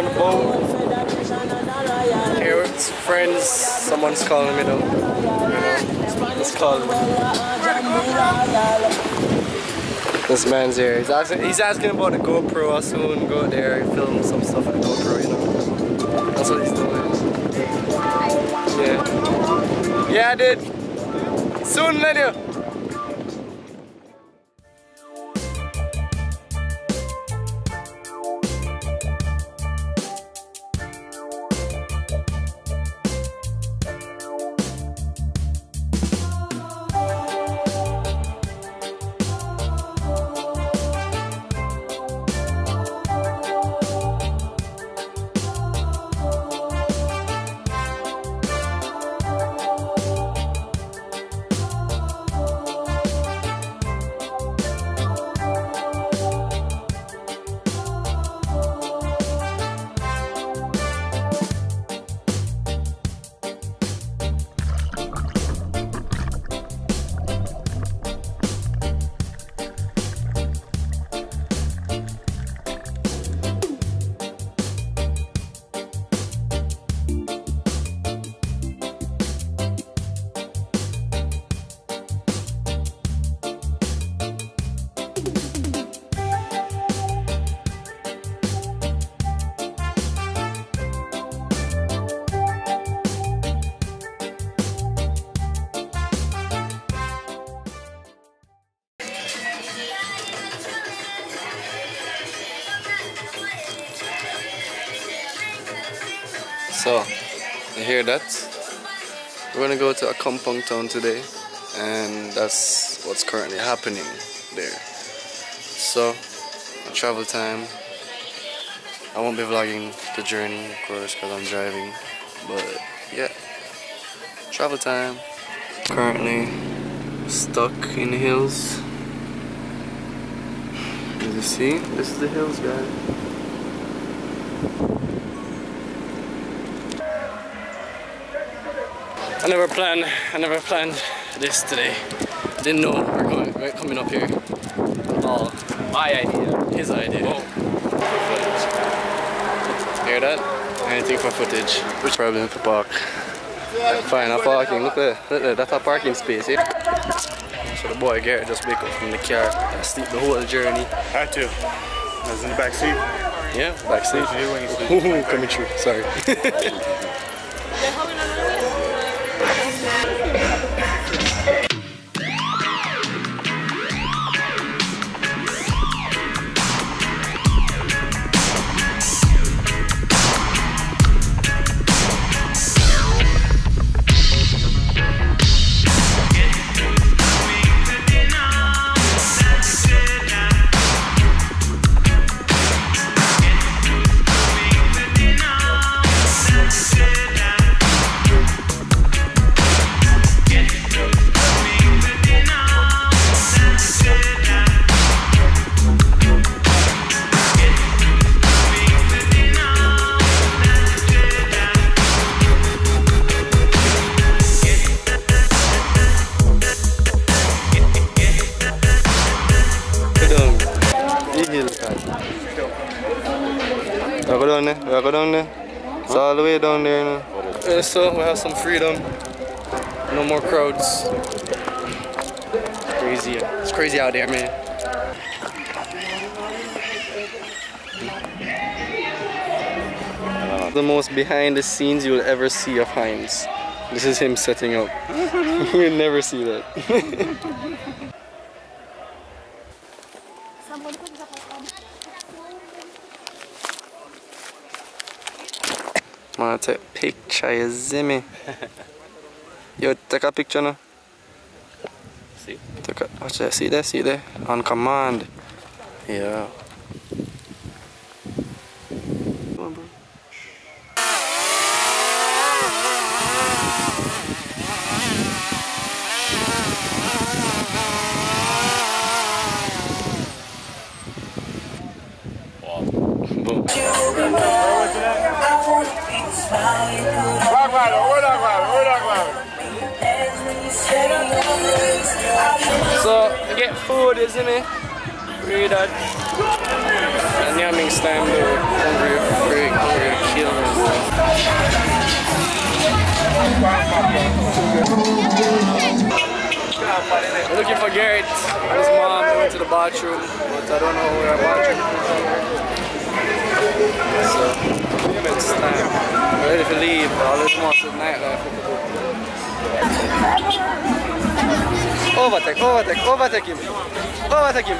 on the boat. Friends. Someone's calling me though. You know, calling. This man's here. He's asking, he's asking about the GoPro. I'll soon go there and film some stuff with the GoPro, you know. That's what he's doing. Yeah. Yeah, I did. Soon, Lydia. So, you hear that? We're gonna go to Accompong town today, and that's what's currently happening there. So, travel time. I won't be vlogging the journey, of course, because I'm driving, but yeah, travel time. Currently stuck in the hills. As you see, this is the hills, guys. Never planned. I never planned this today. I Didn't know we're going. We're coming up here. All my idea. His idea. Oh. Hear that? Anything for footage. Which problem for park? Fine, I'm parking. Look there. Look there. That's a parking space. Yeah. So the boy Garrett just wake up from the car. I sleep the whole journey. Had to. I was in the back seat. Yeah, back seat. What you do when you sleep? Coming true. Sorry. down there. Yeah, go down there. It's all the way down there now. Yeah, so we have some freedom. No more crowds. Crazy. It's crazy out there, man. The most behind the scenes you'll ever see of Hindz. This is him setting up. You'll never see that. Man, take picture, you see me? Yo, take a picture now. See? Take a, watch that, see there, see there? On command. Yeah. So, I get food, isn't it? Read that. And yamming's time though. Hungry, freak, We're looking for Garrett. His mom went to the bathroom, but I don't know where her bathroom is. So, it's time. We're ready to leave. All this massive nightlife. Overtake, overtake, overtake him. Overtake him.